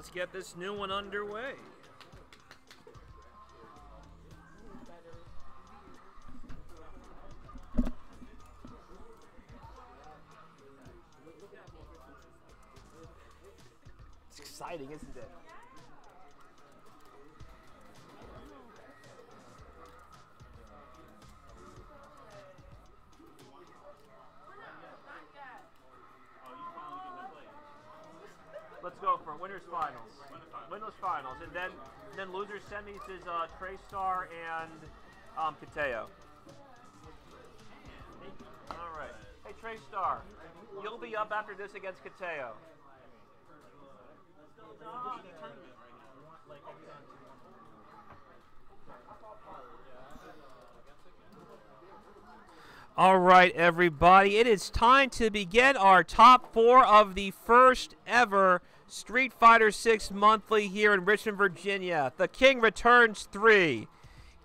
Let's get this new one underway. It's exciting, isn't it? Winners finals. Winners finals, and then then losers semis is uh, Trey Star and um, Kitaeo. All right. Hey Trey Star, you'll be up after this against Kitaeo. All right, everybody. It is time to begin our top four of the first ever Street Fighter 6 monthly here in Richmond, Virginia. The King Returns 3.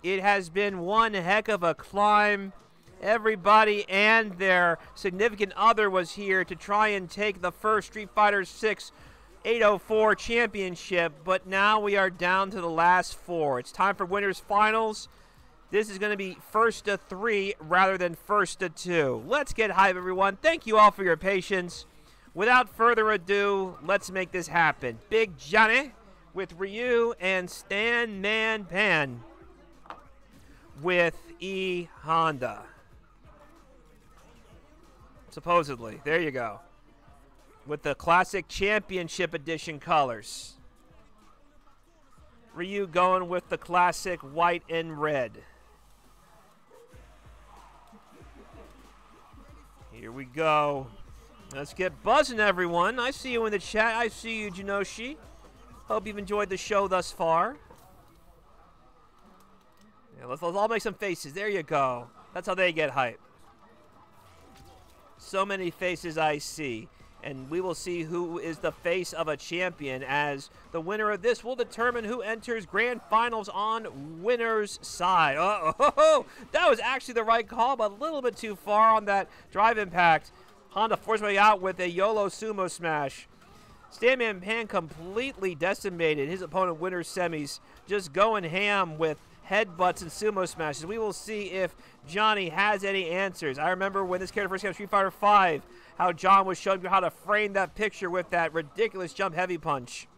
It has been one heck of a climb. Everybody and their significant other was here to try and take the first Street Fighter 6 804 championship, but now we are down to the last four. It's time for winners finals. This is going to be first to three rather than first to two. Let's get hype, everyone. Thank you all for your patience. Without further ado, let's make this happen. Big Johnny with Ryu and Stanmanpan with E Honda. Supposedly. There you go. With the classic championship edition colors. Ryu going with the classic white and red. Here we go. Let's get buzzing, everyone. I see you in the chat. I see you, Janoshi. Hope you've enjoyed the show thus far. Yeah, let's, let's all make some faces. There you go. That's how they get hype. So many faces I see. And we will see who is the face of a champion as the winner of this will determine who enters grand finals on winner's side. Uh oh, that was actually the right call, but a little bit too far on that drive impact. Honda forced way out with a YOLO sumo smash. Stanmanpan completely decimated his opponent winner's semis, just going ham with headbutts and sumo smashes. We will see if Johnny has any answers. I remember when this character first came to Street Fighter V, how John was showing you how to frame that picture with that ridiculous jump heavy punch.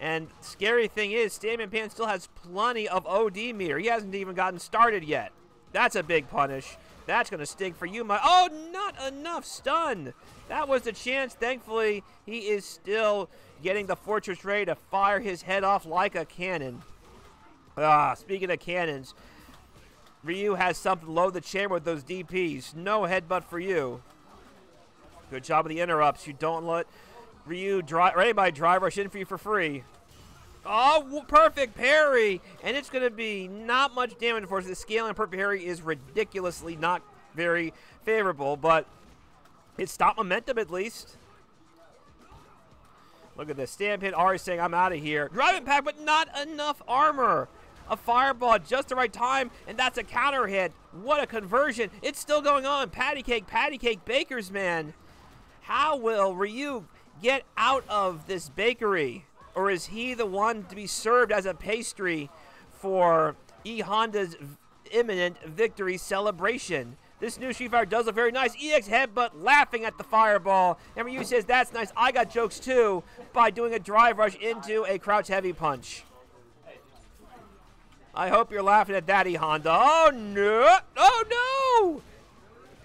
And scary thing is, Stanmanpan still has plenty of OD meter. He hasn't even gotten started yet. That's a big punish. That's going to sting for you, my... Oh, not enough stun. That was the chance. Thankfully, he is still getting the Fortress Ray to fire his head off like a cannon. Ah, speaking of cannons, Ryu has something load the chamber with those DPs. No headbutt for you. Good job of the interrupts. You don't let Ryu drive. Ready by drive rush in for you for free. Oh, perfect parry. And it's going to be not much damage for us. The scaling perfect parry is ridiculously not very favorable, but it stopped momentum at least. Look at this. Stampede already saying, I'm out of here. Drive impact, but not enough armor. A fireball at just the right time, and that's a counter hit. What a conversion. It's still going on. Patty cake, patty cake, baker's man. How will Ryu get out of this bakery? Or is he the one to be served as a pastry for E Honda's imminent victory celebration? This new Street Fighter does look very nice. EX headbutt laughing at the fireball. And Ryu says, that's nice. I got jokes too by doing a drive rush into a crouch heavy punch. I hope you're laughing at that, E Honda. Oh, no. Oh,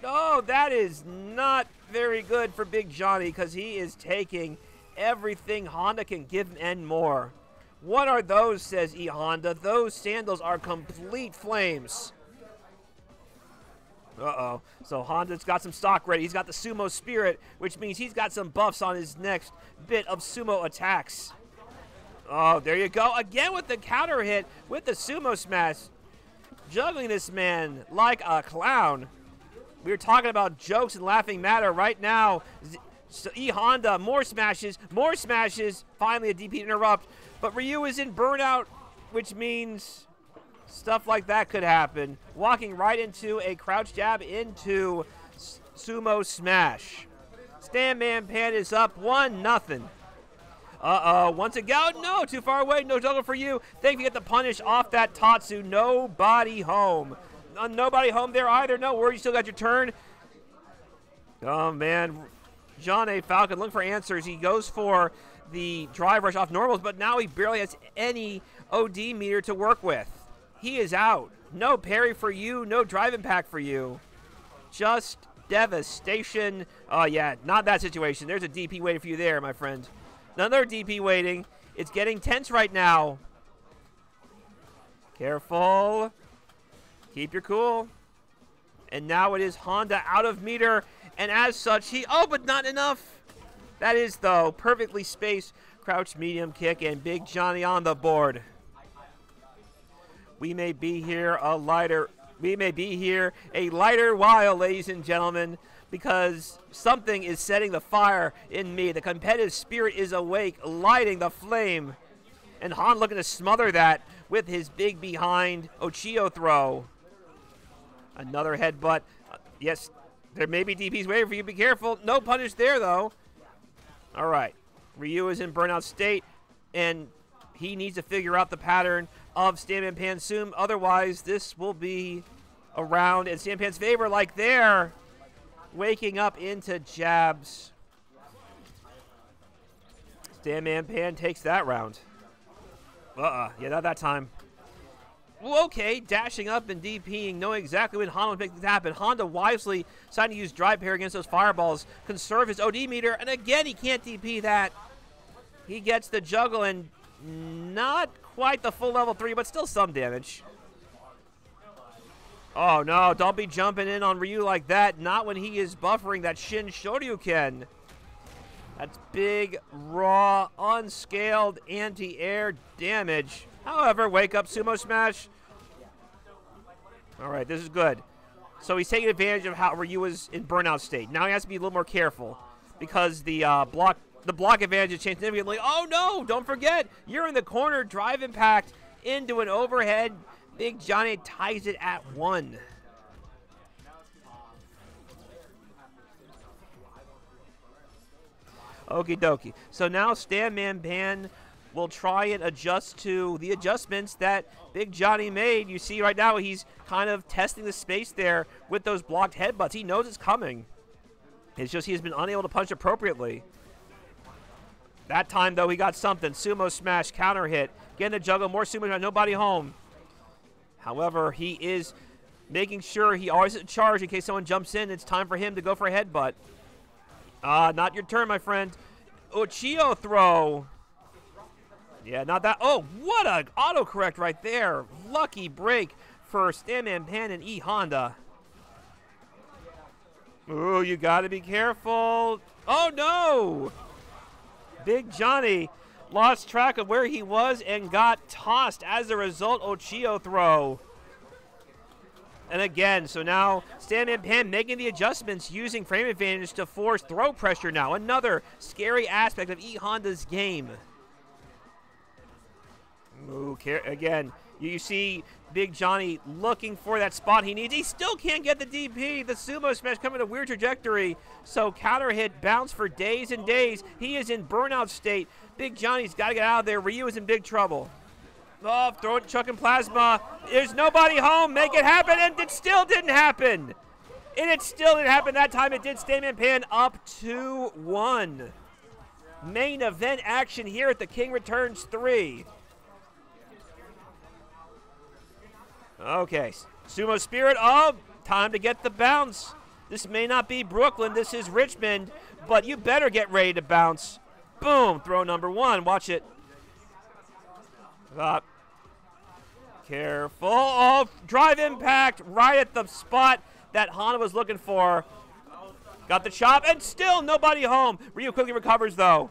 no. No, that is not very good for Big Johnny because he is taking everything Honda can give and more. What are those, says E Honda. Those sandals are complete flames. Uh-oh. So Honda's got some stock ready. He's got the Sumo Spirit, which means he's got some buffs on his next bit of Sumo attacks. Oh, there you go. Again with the counter hit with the Sumo Smash. Juggling this man like a clown. We were talking about jokes and laughing matter right now. So E Honda, more smashes, more smashes. Finally, a DP interrupt. But Ryu is in burnout, which means stuff like that could happen. Walking right into a crouch jab into sumo smash. Stanmanpan is up one nothing. Uh-oh, once again, no, too far away, no juggle for you. Think you get the punish off that Tatsu, nobody home. Uh, nobody home there either, no worries, you still got your turn. Oh, man, John A. Falcon looking for answers. He goes for the drive rush off normals, but now he barely has any OD meter to work with. He is out. No parry for you, no drive impact for you. Just devastation. Oh, yeah, not that situation. There's a DP waiting for you there, my friend. Another DP waiting. It's getting tense right now. Careful. Keep your cool. And now it is Honda out of meter. And as such, he... Oh, but not enough. That is, though, perfectly spaced crouch medium kick and Big Johnny on the board. We may be here a lighter we may be here a lighter while, ladies and gentlemen, because something is setting the fire in me. The competitive spirit is awake, lighting the flame. And Han looking to smother that with his big behind Oicho throw. Another headbutt. Yes, there may be DPs waiting for you. Be careful. No punish there, though. All right. Ryu is in burnout state, and he needs to figure out the pattern of Stanman Pansum. Otherwise, this will be around in Stanpan's favor like there. Waking up into jabs. Stanmanpan takes that round. Uh-uh. Yeah, not that time. Well, okay, dashing up and DPing, knowing exactly when Honda make this happen. Honda wisely deciding to use drive pair against those fireballs, conserve his OD meter, and again, he can't DP that. He gets the juggle and not quite the full level 3, but still some damage. Oh, no, don't be jumping in on Ryu like that. Not when he is buffering that Shin Shoryuken. That's big, raw, unscaled anti-air damage. However, wake up Sumo Smash. All right, this is good. So he's taking advantage of how Ryu was in burnout state. Now he has to be a little more careful because the uh, block the block advantage has changed significantly. Oh no! Don't forget, you're in the corner. Drive impact into an overhead. Big Johnny ties it at one. Okie dokie. So now Stanmanpan will try and adjust to the adjustments that Big Johnny made. You see right now he's kind of testing the space there with those blocked headbutts. He knows it's coming. It's just he has been unable to punch appropriately. That time, though, he got something. Sumo smash, counter hit. Getting the juggle, more sumo smash, nobody home. However, he is making sure he always in charge in case someone jumps in. It's time for him to go for a headbutt. Ah, uh, not your turn, my friend. Oicho throw. Yeah, not that. Oh, what a autocorrect right there. Lucky break for Stanmanpan and E Honda. Ooh, you got to be careful. Oh, no. Big Johnny lost track of where he was and got tossed as a result. Oicho throw. And again, so now Stanmanpan making the adjustments using frame advantage to force throw pressure now. Another scary aspect of E Honda's game. Ooh, again, you see Big Johnny looking for that spot he needs. He still can't get the DP. The sumo smash coming a weird trajectory. So counter hit bounce for days and days. He is in burnout state. Big Johnny's got to get out of there. Ryu is in big trouble. Oh, throwing chucking plasma. There's nobody home. Make it happen. And it still didn't happen. And it still didn't happen that time. It did. Stanmanpan up 2-1. Main event action here at the King Returns 3. Okay, Sumo Spirit. Oh, time to get the bounce. This may not be Brooklyn. This is Richmond, but you better get ready to bounce. Boom, throw number one. Watch it. Up. Careful. Oh, drive impact right at the spot that Hana was looking for. Got the chop, and still nobody home. Ryu quickly recovers, though.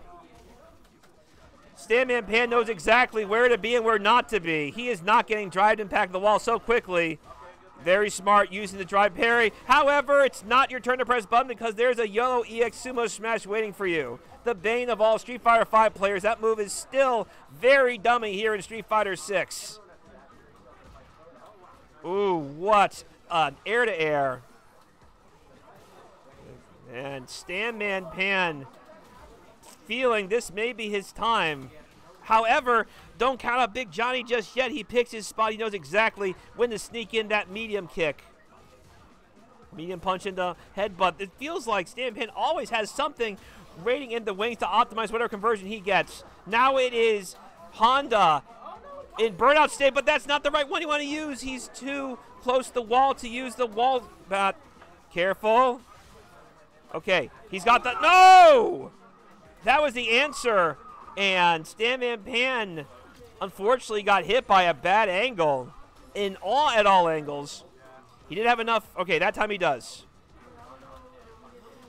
Stanmanpan knows exactly where to be and where not to be. He is not getting drive impact the wall so quickly. Very smart using the drive parry. However, it's not your turn to press button because there's a yellow EX Sumo Smash waiting for you. The bane of all Street Fighter 5 players. That move is still very dummy here in Street Fighter 6. Ooh, what an air to air. And Stanmanpan feeling this may be his time. However, don't count out Big Johnny just yet. He picks his spot. He knows exactly when to sneak in that medium kick. Medium punch in the headbutt. It feels like Stan Pin always has something waiting in the wings to optimize whatever conversion he gets. Now it is Honda in burnout state, but that's not the right one you want to use. He's too close to the wall to use the wall bat. Careful. Okay, he's got the. No! That was the answer. And Stanmanpan unfortunately got hit by a bad angle in all at all angles. He didn't have enough. Okay, that time he does.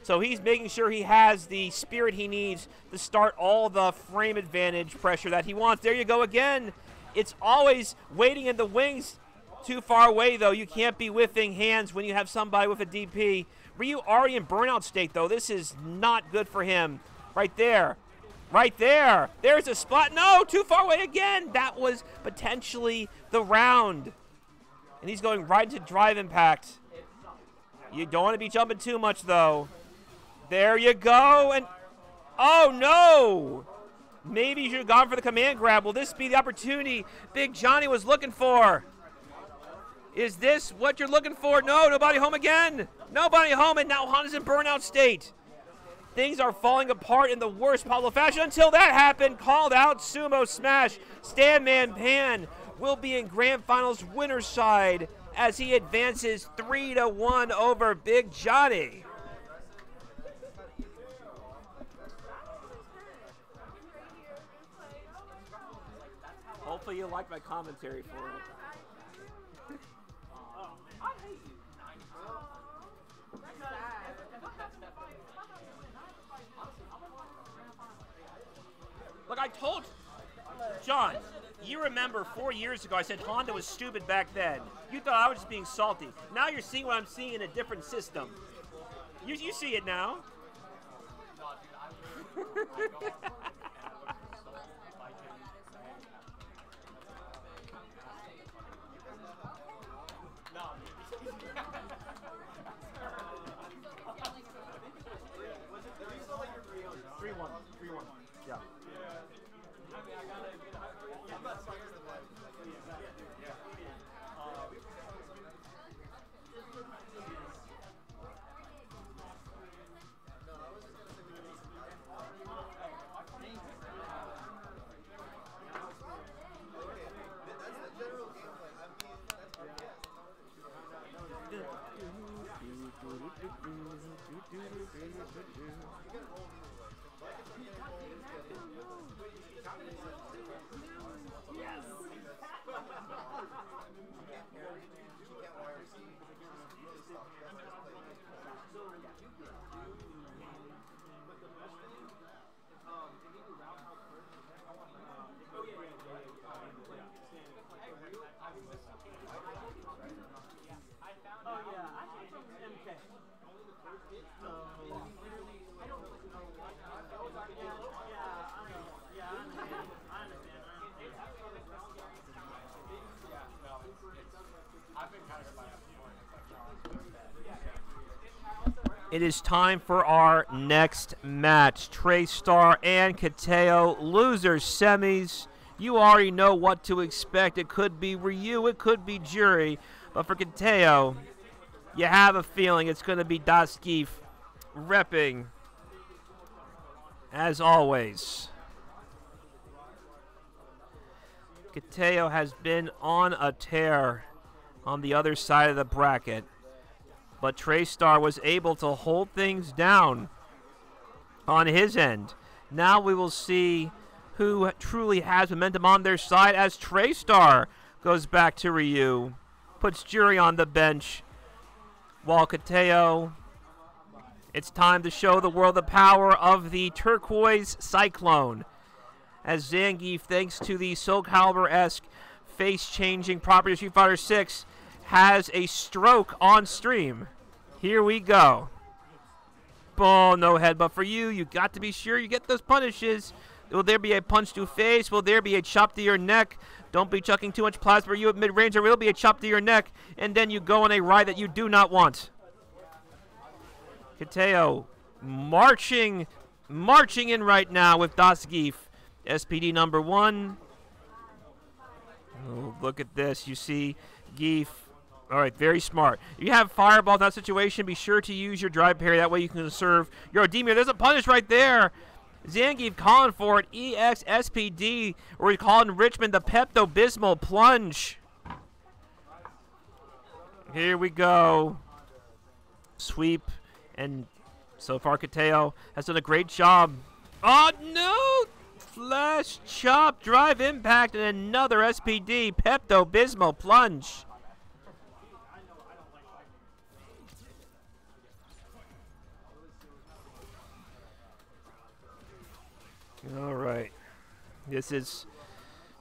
So he's making sure he has the spirit he needs to start all the frame advantage pressure that he wants. There you go again. It's always waiting in the wings. Too far away, though. You can't be whiffing hands when you have somebody with a DP. Ryu already in burnout state, though. This is not good for him. Right there. Right there. There's a spot. No, too far away again. That was potentially the round. And he's going right into drive impact. You don't want to be jumping too much, though. There you go. And oh no! Maybe you should have gone for the command grab. Will this be the opportunity Big Johnny was looking for? Is this what you're looking for? No, nobody home again. Nobody home, and now Honda's in burnout state. Things are falling apart in the worst possible fashion until that happened. Called out Sumo Smash. Man Pan will be in Grand Finals winner's side as he advances 3 to 1 over Big Johnny. Hopefully you like my commentary for it. Look, I told John, you remember four years ago I said Honda was stupid back then. You thought I was just being salty. Now you're seeing what I'm seeing in a different system. You, you see it now. It is time for our next match. Traestarr and Kitaeo, losers semis. You already know what to expect. It could be Ryu, it could be Juri. But for Kitaeo, you have a feeling it's going to be Das Gief repping as always. Kitaeo has been on a tear on the other side of the bracket but Traestarr was able to hold things down on his end. Now we will see who truly has momentum on their side as Traestarr goes back to Ryu, puts Juri on the bench, while Kitaeo. It's time to show the world the power of the turquoise cyclone. As Zangief, thanks to the Soul Calibur esque face changing property of Street Fighter 6, has a stroke on stream. Here we go. Ball, no headbutt for you. You got to be sure you get those punishes. Will there be a punch to face? Will there be a chop to your neck? Don't be chucking too much plasma. You at mid-range. There will be a chop to your neck. And then you go on a ride that you do not want. Kitaeo marching marching in right now with Das Gief. SPD number one. Oh, look at this. You see Gief. All right, very smart. If you have Fireball in that situation, be sure to use your drive parry. That way you can conserve your Demir. There's a punish right there. Zangief calling for it. EX SPD, or we call in Richmond the Pepto Bismol plunge. Here we go. Sweep, and so far Kitaeo has done a great job. Oh no! Flash chop, drive impact, and another SPD Pepto Bismol plunge. All right. This is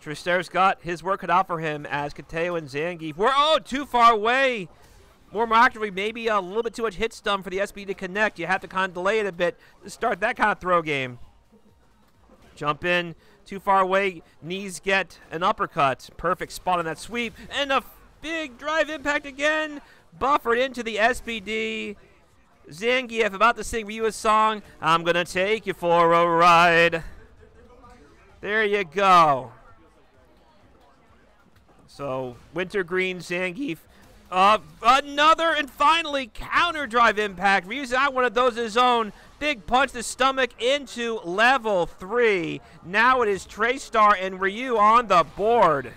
Trister's got his work cut out for him as Kitaeo and Zangief were oh too far away. More actively, maybe a little bit too much hit stun for the SB to connect. You have to kind of delay it a bit to start that kind of throw game. Jump in, too far away, knees get an uppercut. Perfect spot on that sweep, and a big drive impact again. Buffered into the SPD. Zangief about to sing Ryu a song. I'm gonna take you for a ride. There you go. So Wintergreen, Zangief, uh, another and finally counter drive impact. Ryu's out one of those of his own. Big punch the stomach into level three. Now it is Traestarr and Ryu on the board.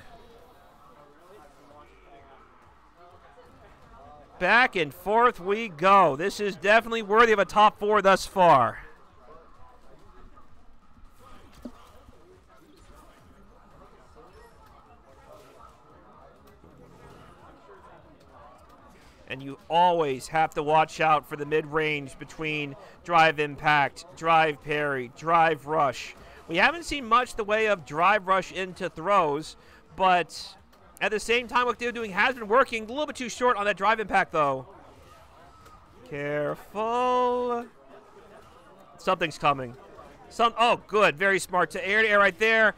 Back and forth we go. This is definitely worthy of a top four thus far. And you always have to watch out for the mid-range between drive impact, drive parry, drive rush. We haven't seen much the way of drive rush into throws, but at the same time, what they're doing has been working. A little bit too short on that drive impact, though. Careful. Something's coming. Some. Oh, good. Very smart. To air to air right there.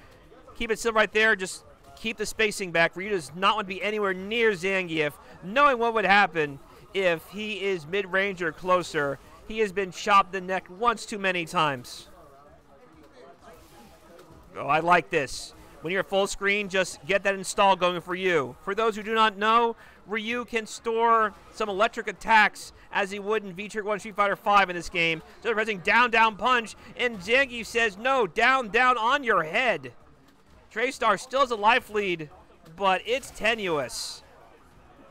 Keep it still right there. Just keep the spacing back. Ryu does not want to be anywhere near Zangief, knowing what would happen if he is mid-range or closer. He has been chopped the neck once too many times. Oh, I like this. When you're full screen, just get that install going for you. For those who do not know, Ryu can store some electric attacks as he would in V-Trigger 1 Street Fighter 5 in this game. So pressing down, down punch, and Zangief says, no, down, down on your head. Traestarr still has a life lead, but it's tenuous.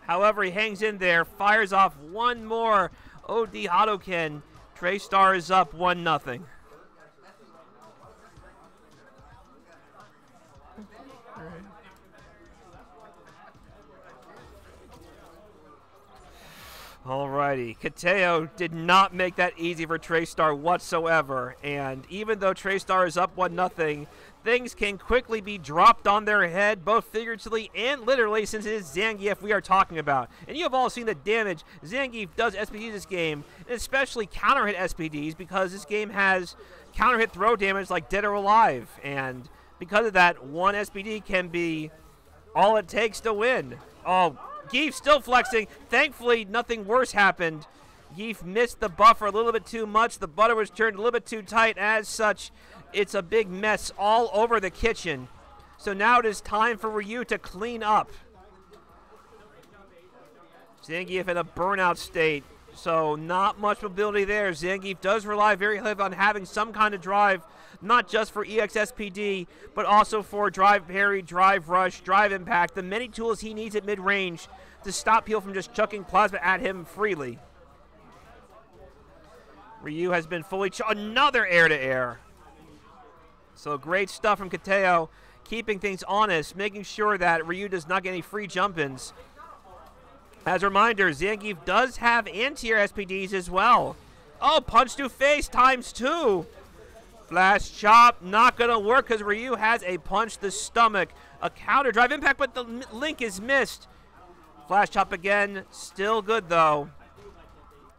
However, he hangs in there, fires off one more oh, OD Hadoken. Traestarr is up 1 nothing. Alrighty, Kitaeo did not make that easy for Traestarr whatsoever, and even though Traestarr is up 1 nothing, things can quickly be dropped on their head, both figuratively and literally, since it is Zangief we are talking about. And you have all seen the damage Zangief does SPDs this game, and especially counter hit SPDs, because this game has counter hit throw damage like Dead or Alive, and because of that, one SPD can be all it takes to win. Oh, Gief still flexing. Thankfully, nothing worse happened. Gief missed the buffer a little bit too much. The butter was turned a little bit too tight. As such, it's a big mess all over the kitchen. So now it is time for Ryu to clean up. Zangief in a burnout state. So not much mobility there. Zangief does rely very heavily on having some kind of drive, not just for EXSPD, but also for drive parry, drive rush, drive impact, the many tools he needs at mid-range to stop people from just chucking plasma at him freely. Ryu has been fully another air-to-air. So great stuff from Kitaeo, keeping things honest, making sure that Ryu does not get any free jump-ins. As a reminder, Zangief does have anti-air SPDs as well. Oh, punch to face times two. Flash chop, not going to work because Ryu has a punch the stomach. A counter drive impact, but the link is missed. Flash chop again, still good though.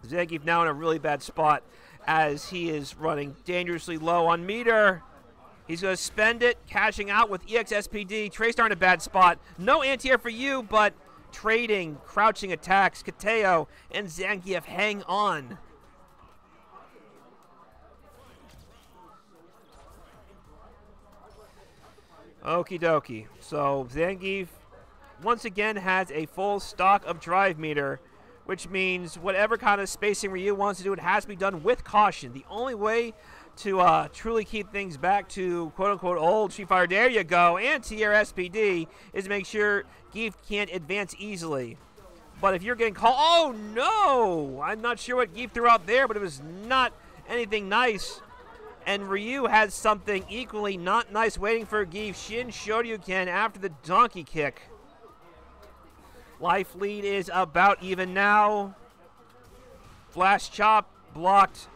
Zangief now in a really bad spot as he is running dangerously low on meter. He's going to spend it, cashing out with EXSPD. Traestarr in a bad spot. No anti-air for you, but trading, crouching attacks. Kitaeo and Zangief hang on. Okie dokie. So Zangief once again has a full stock of drive meter, which means whatever kind of spacing Ryu wants to do, it has to be done with caution. The only way to uh, truly keep things back to quote unquote old Street Fighter, there you go, anti-air SPD, is to make sure Gief can't advance easily. But if you're getting called, oh no! I'm not sure what Gief threw out there, but it was not anything nice. And Ryu has something equally not nice waiting for Gief. Shin Shoryuken after the donkey kick. Life lead is about even now. Flash chop blocked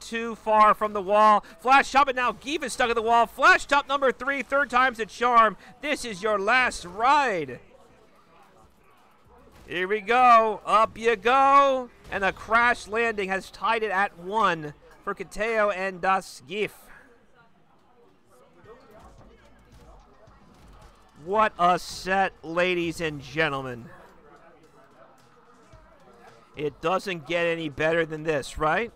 too far from the wall. Flash chop, and now Gief is stuck at the wall. Flash top number three, third time's a charm. This is your last ride. Here we go. Up you go. And a crash landing has tied it at one for Kitaeo and Das Gief. What a set, ladies and gentlemen. It doesn't get any better than this, right?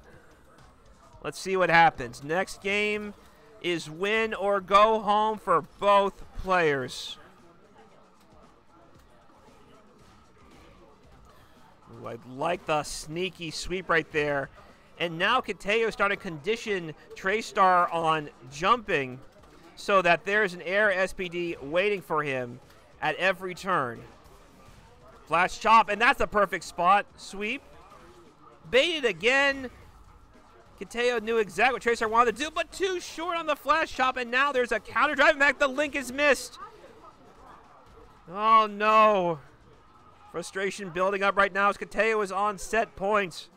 Let's see what happens. Next game is win or go home for both players. Ooh, I like the sneaky sweep right there. And now Kitaeo starting to condition Traestarr on jumping so that there's an air SPD waiting for him at every turn. Flash chop, and that's a perfect spot. Sweep. Baited again. Kitaeo knew exactly what Tracer wanted to do, but too short on the flash chop, and now there's a counter drive. Fact, the link is missed. Oh, no. Frustration building up right now as Kitaeo is on set points.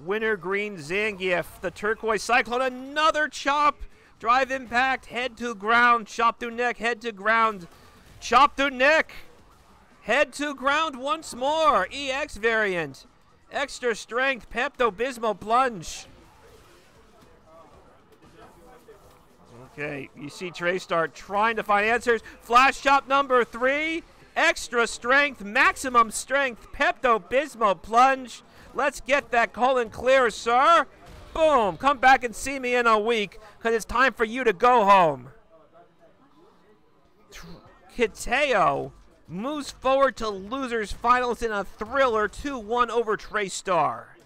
Winter Green Zangief, the turquoise cyclone, another chop. Drive impact, head to ground, chop through neck, head to ground, chop through neck, head to ground once more. EX variant, extra strength, Pepto Bismol plunge. Okay, you see Trey start trying to find answers. Flash chop number three. Extra strength, maximum strength, Pepto Bismol plunge. Let's get that colon clear, sir. Boom. Come back and see me in a week because it's time for you to go home. Kitaeo moves forward to losers finals in a thriller 2 1 over Traestarr. Um,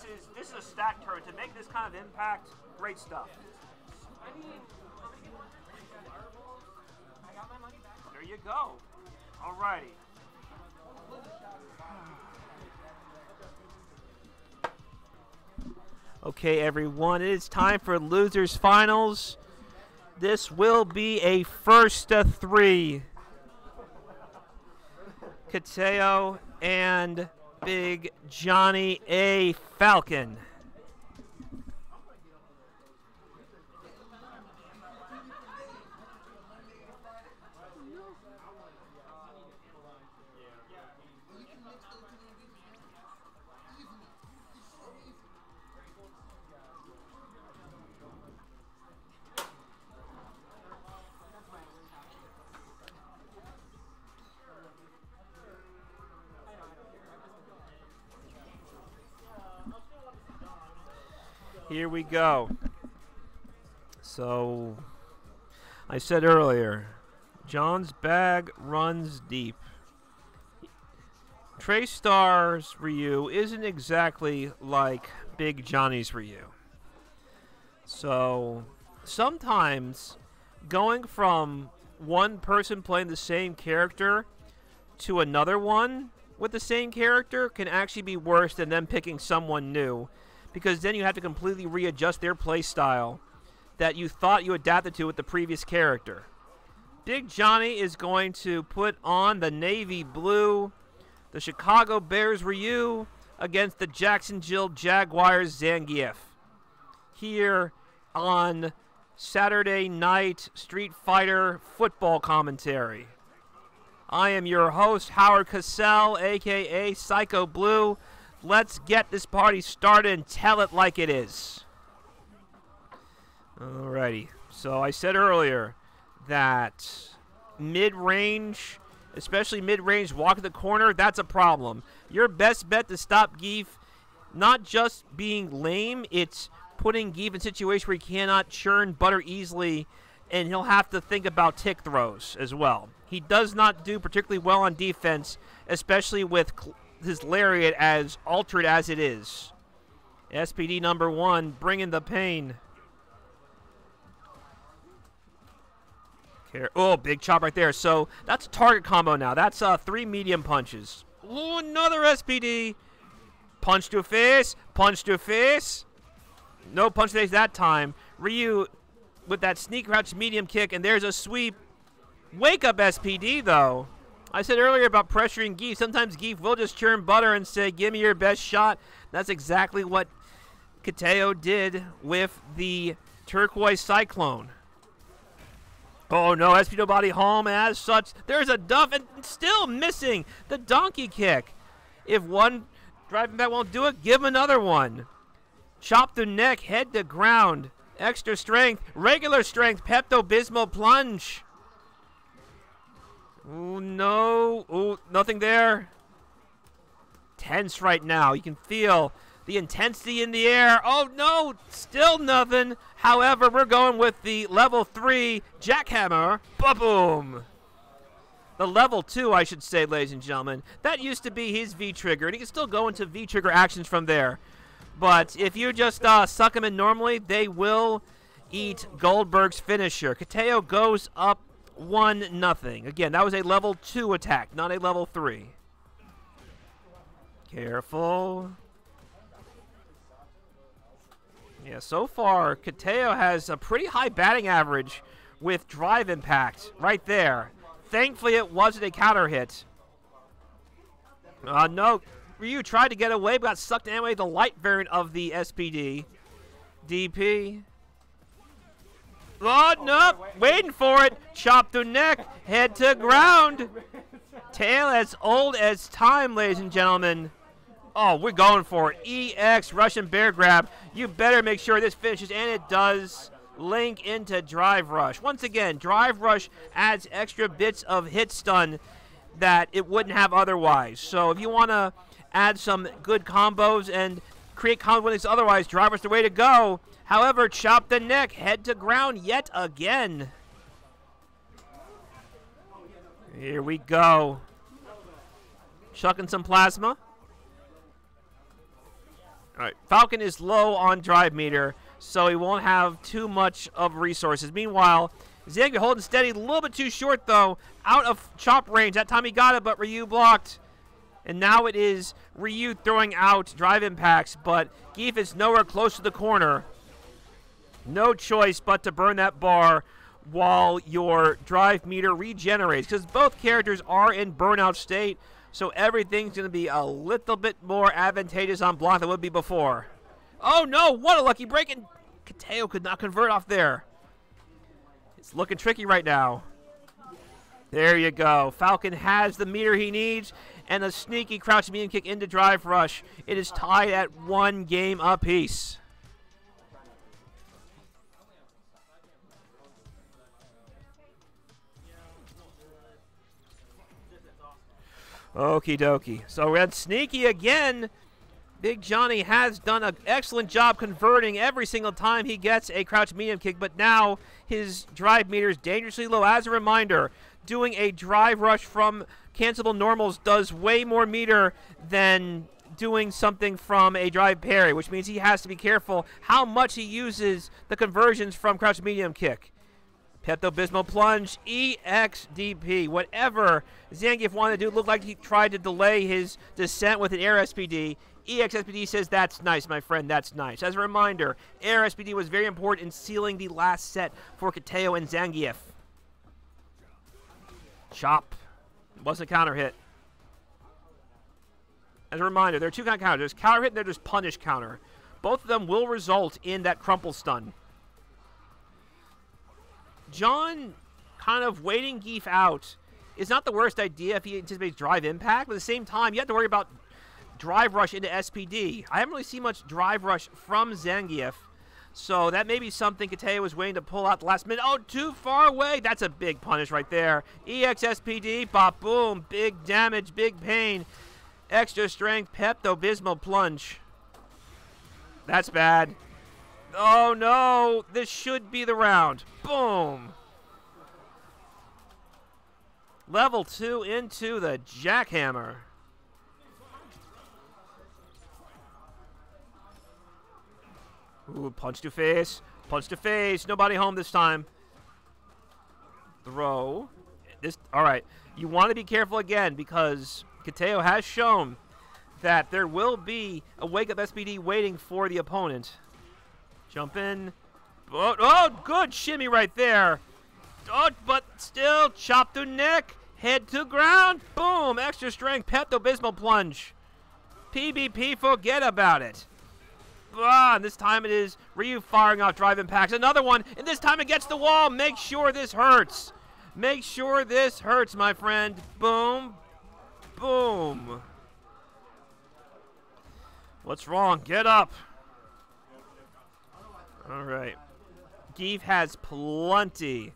this is this is a stack turn to make this kind of impact. Great stuff. There you go. Alrighty. Okay, everyone, it is time for losers finals. This will be a first to three. Kitaeo and Big Johnny A. Falcon. Go. So, I said earlier, John's bag runs deep. Traestarr's Ryu isn't exactly like Big Johnny's Ryu. So sometimes going from one person playing the same character to another one with the same character can actually be worse than them picking someone new because then you have to completely readjust their play style that you thought you adapted to with the previous character. Big Johnny is going to put on the navy blue, the Chicago Bears Ryu against the Jacksonville Jaguars Zangief. Here on Saturday night Street Fighter football commentary. I am your host, Howard Cosell, aka Psychoblue. Let's get this party started and tell it like it is. Alrighty. So I said earlier that mid range, especially mid range, walk the corner, that's a problem. Your best bet to stop Gief, not just being lame, it's putting Gief in a situation where he cannot churn butter easily, and he'll have to think about tick throws as well. He does not do particularly well on defense, especially with his lariat as altered as it is. SPD number one, bringing the pain. Oh, big chop right there. So that's a target combo now. That's uh, three medium punches. Ooh, another SPD. Punch to face. Punch to face. No punch days that time. Ryu with that sneak crouch medium kick, and there's a sweep. Wake up SPD, though. I said earlier about pressuring Gief. Sometimes Gief will just churn butter and say, give me your best shot. That's exactly what Kitaeo did with the Turquoise Cyclone. Oh no, SPD body home as such. There's a duff and still missing the donkey kick. If one driving back won't do it, give him another one. Chop the neck, head to ground. Extra strength, regular strength, Pepto Bismol plunge. Ooh, no. Ooh, nothing there. Tense right now. You can feel the intensity in the air. Oh, no. Still nothing. However, we're going with the level 3 jackhammer. Ba-boom. The level 2, I should say, ladies and gentlemen. That used to be his V-trigger, and he can still go into V-trigger actions from there. But if you just uh, suck them in normally, they will eat Goldberg's finisher. Kitaeo goes up one nothing. Again, that was a level two attack, not a level three. Careful. Yeah, so far, Kitaeo has a pretty high batting average with drive impact right there. Thankfully, it wasn't a counter hit. Uh, no, Ryu tried to get away, but got sucked anyway. The light variant of the SPD. DP. Oh, no. Waiting for it. Chop through neck. Head to ground. Tail as old as time, ladies and gentlemen. Oh, we're going for it. EX Russian bear grab. You better make sure this finishes, and it does. Link into Drive Rush. Once again, Drive Rush adds extra bits of hit stun that it wouldn't have otherwise. So if you want to add some good combos and create combo winnings. Otherwise, Rush the way to go. However, chop the neck, head to ground yet again. Here we go. Chucking some plasma. All right, Falcon is low on drive meter, so he won't have too much of resources. Meanwhile, Zang holding steady, a little bit too short though, out of chop range. That time he got it, but Ryu blocked. And now it is Ryu throwing out drive impacts, but Gief is nowhere close to the corner. No choice but to burn that bar while your drive meter regenerates, because both characters are in burnout state, so everything's going to be a little bit more advantageous on block than it would be before. Oh no, what a lucky break, and Kitaeo could not convert off there. It's looking tricky right now. There you go. Falcon has the meter he needs, and a sneaky crouch medium kick into drive rush. It is tied at one game apiece. Okie dokie. So had Sneaky again Big Johnny has done an excellent job converting every single time he gets a crouch medium kick, but now his drive meter is dangerously low. As a reminder, doing a drive rush from cancelable normals does way more meter than doing something from a drive parry, which means he has to be careful how much he uses the conversions from crouch medium kick. Pepto Bismol plunge, EXDP. Whatever Zangief wanted to do, looked like he tried to delay his descent with an air SPD. EXSPD says that's nice, my friend, that's nice. As a reminder, air SPD was very important in sealing the last set for Kitaeo and Zangief. Chop. Wasn't a counter hit. As a reminder, there are two kind of counters. There's counter hit and there's punish counter. Both of them will result in that crumple stun. John kind of waiting Gief out is not the worst idea if he anticipates drive impact, but at the same time, you have to worry about drive rush into SPD. I haven't really seen much drive rush from Zangief, so that may be something Kitaeo was waiting to pull out the last minute. Oh, too far away. That's a big punish right there. EX SPD, bop, boom, big damage, big pain. Extra strength, Pepto Bismol plunge. That's bad. Oh no, this should be the round. Boom. Level two into the jackhammer. Ooh, punch to face. Punch to face. Nobody home this time. Throw. This. All right. You want to be careful again because Kitaeo has shown that there will be a wake-up SPD waiting for the opponent. Jump in. Oh, oh, good shimmy right there. Oh, but still, chop to neck, head to ground. Boom, extra strength, Pepto Bismol plunge. PBP, forget about it. Ah, and this time it is Ryu firing off drive impacts. Another one, and this time it gets the wall. Make sure this hurts. Make sure this hurts, my friend. Boom. Boom. What's wrong? Get up. All right. Gief has plenty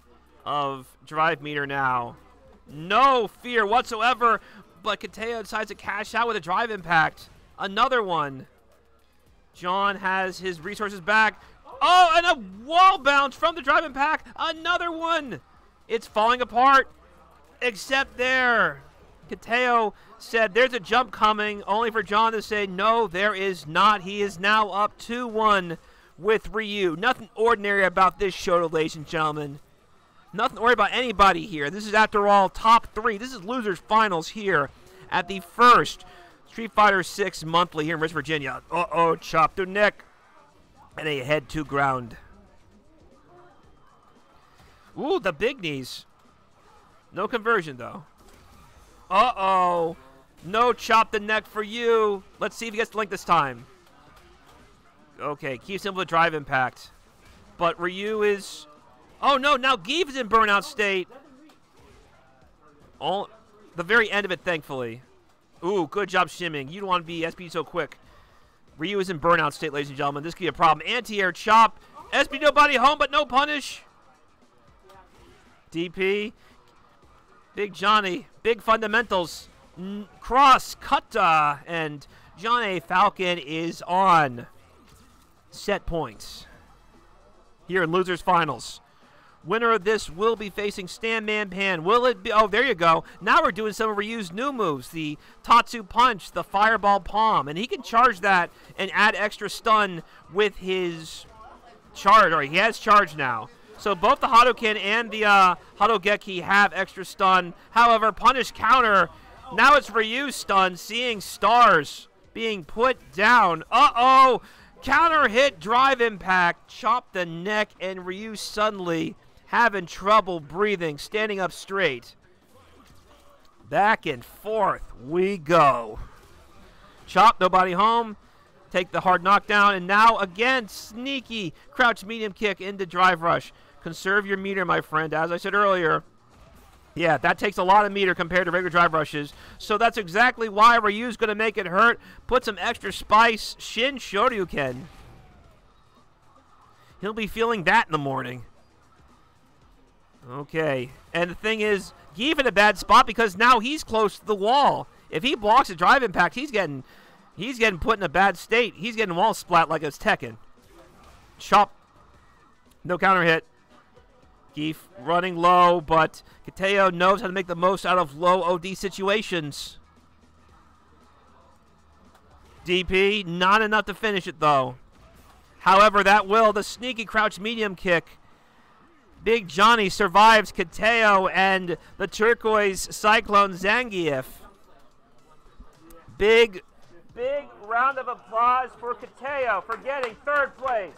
of drive meter now. No fear whatsoever, but Kitaeo decides to cash out with a drive impact. Another one. John has his resources back. Oh, and a wall bounce from the drive impact. Another one. It's falling apart, except there. Kitaeo said there's a jump coming, only for John to say, no, there is not. He is now up 2 1 with Ryu. Nothing ordinary about this show, ladies and gentlemen. Nothing worry about anybody here. This is, after all, top three. This is losers finals here at the first Street Fighter 6 monthly here in West Virginia. Uh oh, chop to neck. And a head to ground. Ooh, the big knees. No conversion, though. Uh oh. No chop the neck for you. Let's see if he gets the link this time. Okay, keeps him with drive impact. But Ryu is... Oh, no, now Gief is in burnout state. All, the very end of it, thankfully. Ooh, good job shimming. You don't want to be SP so quick. Ryu is in burnout state, ladies and gentlemen. This could be a problem. Anti-air chop. SP nobody home, but no punish. DP. Big Johnny. Big fundamentals. N cross, kata, uh, and John A. Falcon is on set points here in Losers Finals. Winner of this will be facing Stanmanpan. Will it be? Oh, there you go. Now we're doing some of Ryu's new moves the Tatsu Punch, the Fireball Palm. And he can charge that and add extra stun with his charge. Or he has charge now. So both the Hadouken and the uh, Hashogeki have extra stun. However, Punish counter. Now it's Ryu stun, seeing stars being put down. Uh-oh! Counter hit, drive impact, chop the neck, and Ryu suddenly having trouble breathing, standing up straight. Back and forth we go. Chop, nobody home. Take the hard knockdown, and now again, sneaky crouch medium kick into drive rush. Conserve your meter, my friend. As I said earlier, yeah, that takes a lot of meter compared to regular drive brushes. So that's exactly why Ryu's going to make it hurt. Put some extra spice. Shin Shoryuken. He'll be feeling that in the morning. Okay. And the thing is, Gief in a bad spot because now he's close to the wall. If he blocks a drive impact, he's getting He's getting put in a bad state. He's getting wall splat like it's Tekken. Chop. No counter hit. Gief running low, but Kitaeo knows how to make the most out of low OD situations. DP, not enough to finish it though. However, that will, the sneaky crouch medium kick. Big Johnny survives Kitaeo and the turquoise Cyclone Zangief. Big, big round of applause for Kitaeo for getting third place.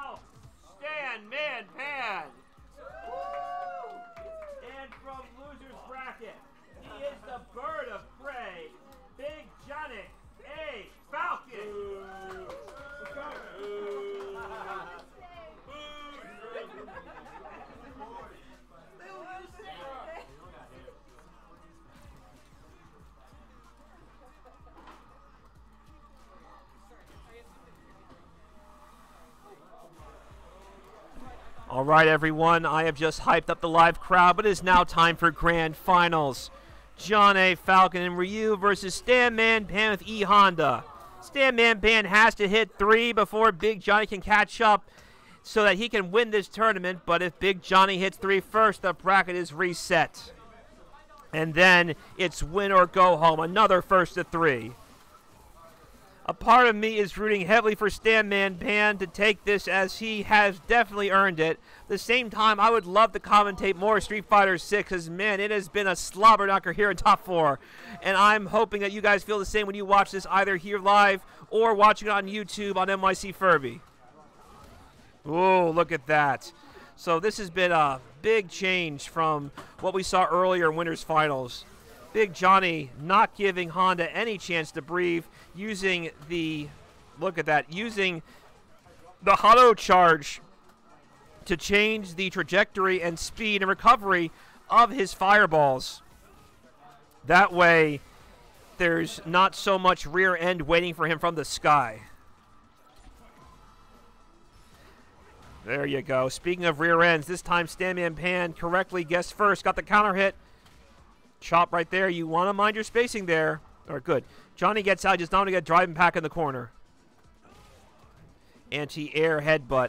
Esports himself, Stan Man Pan. All right, everyone. I have just hyped up the live crowd, but it is now time for grand finals. John A. Falcon and Ryu versus Stanmanpan with E Honda. Stanmanpan has to hit three before Big Johnny can catch up so that he can win this tournament. But if Big Johnny hits three first, the bracket is reset. And then it's win or go home. Another first to three. A part of me is rooting heavily for Stanmanpan to take this as he has definitely earned it. At the same time, I would love to commentate more Street Fighter 6 because, man, it has been a slobber knocker here in top four. And I'm hoping that you guys feel the same when you watch this either here live or watching it on YouTube on NYC Furby. Oh, look at that. So this has been a big change from what we saw earlier in Winter's Finals. Big Johnny not giving Honda any chance to breathe, using the look at that, using the Hado charge to change the trajectory and speed and recovery of his fireballs. That way, there's not so much rear end waiting for him from the sky. There you go. Speaking of rear ends, this time Stanmanpan correctly guessed first, got the counter hit. Chop right there. You want to mind your spacing there. Or good. Johnny gets out, just not to get driving pack in the corner. Anti-air headbutt.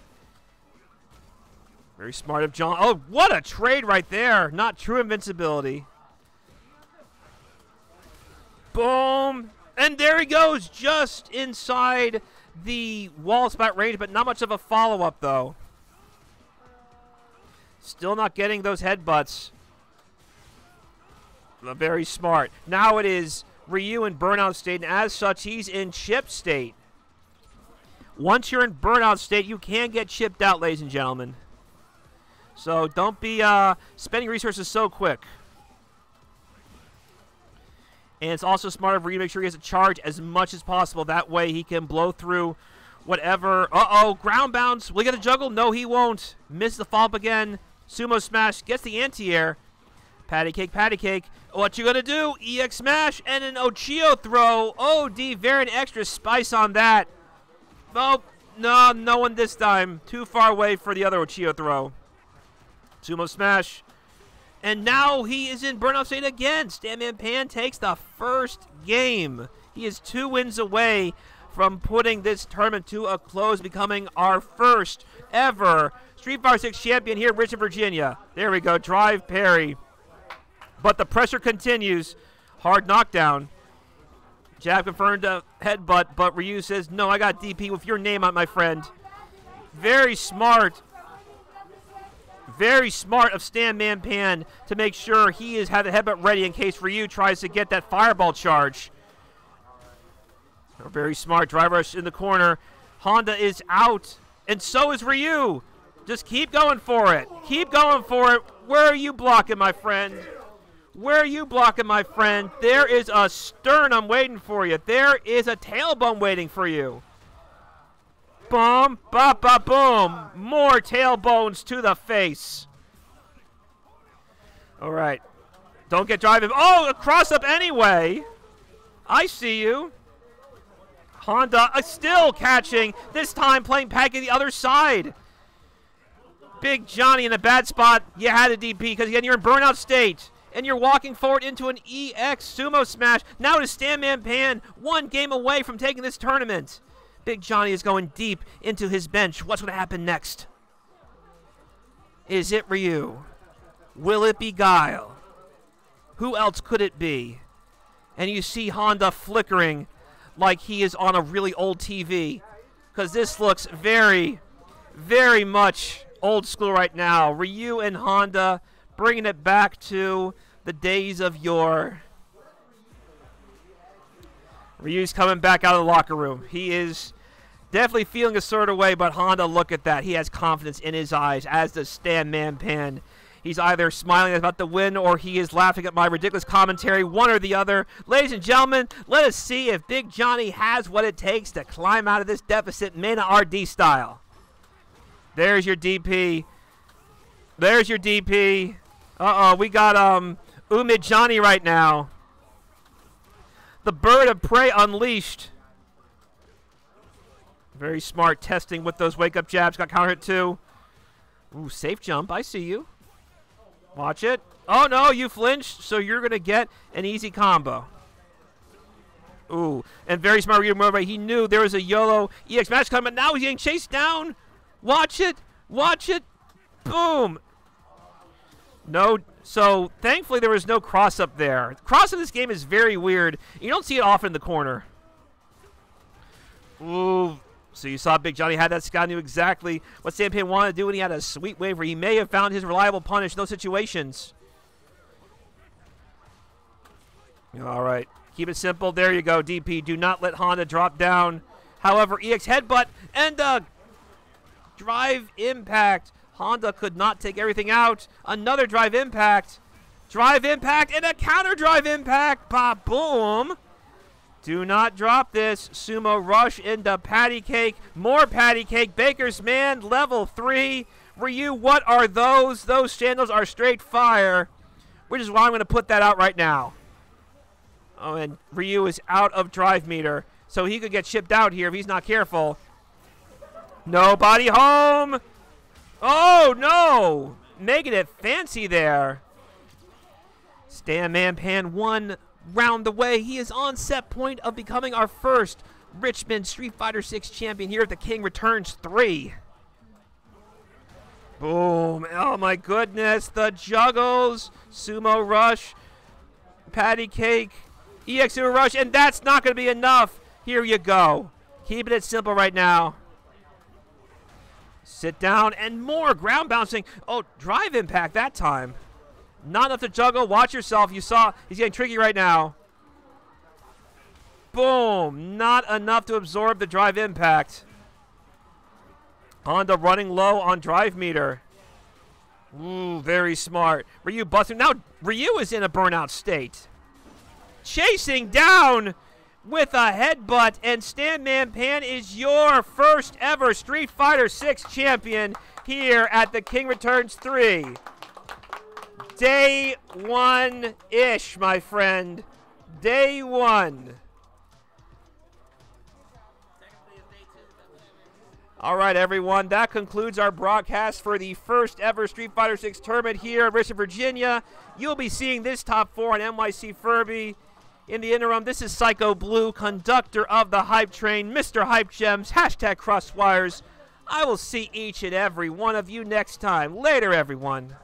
Very smart of John. Oh, what a trade right there. Not true invincibility. Boom. And there he goes, just inside the wall spot range, but not much of a follow-up, though. Still not getting those headbutts. Very smart. Now it is Ryu in burnout state, and as such, he's in chip state. Once you're in burnout state, you can get chipped out, ladies and gentlemen. So don't be uh, spending resources so quick. And it's also smart of Ryu to make sure he has a charge as much as possible. That way he can blow through whatever. Uh-oh, ground bounce. Will he get a juggle? No, he won't. Miss the follow-up again. Sumo smash. Gets the anti-air. Patty cake, patty cake. What you gonna do? EX smash and an Oicho throw. Oh, D, very extra spice on that. Oh, no, no one this time. Too far away for the other Oicho throw. Sumo smash. And now he is in burnout state again. Stanmanpan takes the first game. He is two wins away from putting this tournament to a close, becoming our first ever Street Fighter 6 champion here in Richmond, Virginia. There we go. Drive parry. But the pressure continues. Hard knockdown. Jab confirmed a headbutt, but Ryu says, no, I got DP with your name on my friend. Very smart. Very smart of Stanmanpan to make sure he is have the headbutt ready in case Ryu tries to get that fireball charge. Very smart. Drive rush in the corner. Honda is out, and so is Ryu. Just keep going for it. Keep going for it. Where are you blocking, my friend? Where are you blocking, my friend? There is a sternum waiting for you. There is a tailbone waiting for you. Boom, ba ba boom. More tailbones to the face. All right. Don't get driving. Oh, a cross up anyway. I see you. Honda uh, still catching, this time playing Peggy the other side. Big Johnny in a bad spot. You had a DP because again, you're in burnout state. And you're walking forward into an EX sumo smash. Now to Stanmanpan, one game away from taking this tournament. Big Johnny is going deep into his bench. What's going to happen next? Is it Ryu? Will it be Guile? Who else could it be? And you see Honda flickering like he is on a really old TV. Because this looks very, very much old school right now. Ryu and Honda bringing it back to the days of yore. Ryu's coming back out of the locker room. He is definitely feeling a sort of way, but Honda, look at that. He has confidence in his eyes, as does Stanmanpan. He's either smiling about the win or he is laughing at my ridiculous commentary, one or the other. Ladies and gentlemen, let us see if Big Johnny has what it takes to climb out of this deficit MenaRD style. There's your DP. There's your DP. Uh-oh, we got um Umid Johnny right now. The bird of prey unleashed. Very smart testing with those wake-up jabs. Got counter hit too. Ooh, safe jump. I see you. Watch it. Oh, no, you flinched, so you're going to get an easy combo. Ooh, and very smart Ryu Murray. He knew there was a YOLO EX match coming, now he's getting chased down. Watch it. Watch it. Boom. No, so thankfully there was no cross up there. Cross in this game is very weird. You don't see it often in the corner. Ooh, so you saw Big Johnny had that. Scott knew exactly what Sampan wanted to do, and he had a sweet waiver. He may have found his reliable punish in those situations. All right. Keep it simple. There you go, DP. Do not let Honda drop down. However, EX headbutt and uh, drive impact. Honda could not take everything out. Another drive impact. Drive impact and a counter drive impact. Ba boom. Do not drop this. Sumo rush into patty cake. More patty cake. Baker's man, level three. Ryu, what are those? Those sandals are straight fire. Which is why I'm going to put that out right now. Oh, and Ryu is out of drive meter. So he could get shipped out here if he's not careful. Nobody home. Oh, no. Making it fancy there. Stanmanpan one round the way. He is on set point of becoming our first Richmond Street Fighter 6 champion here at the King Returns 3. Boom. Oh my goodness. The juggles. Sumo rush. Patty cake. EX Sumo rush. And that's not going to be enough. Here you go. Keeping it simple right now. Sit down and more ground bouncing. Oh, drive impact that time. Not enough to juggle. Watch yourself. You saw he's getting tricky right now. Boom. Not enough to absorb the drive impact. Honda running low on drive meter. Ooh, very smart. Ryu busting. Now, Ryu is in a burnout state. Chasing down with a headbutt, and Stanmanpan is your first ever Street Fighter 6 champion here at the King Returns 3 day one ish, my friend. Day one. All right, everyone. That concludes our broadcast for the first ever Street Fighter 6 tournament here in Richmond, Virginia. You'll be seeing this top four on NYC Furby. In the interim, this is Psychoblue, conductor of the Hype Train, Mr. Hype Gems, hashtag Crosswires. I will see each and every one of you next time. Later, everyone.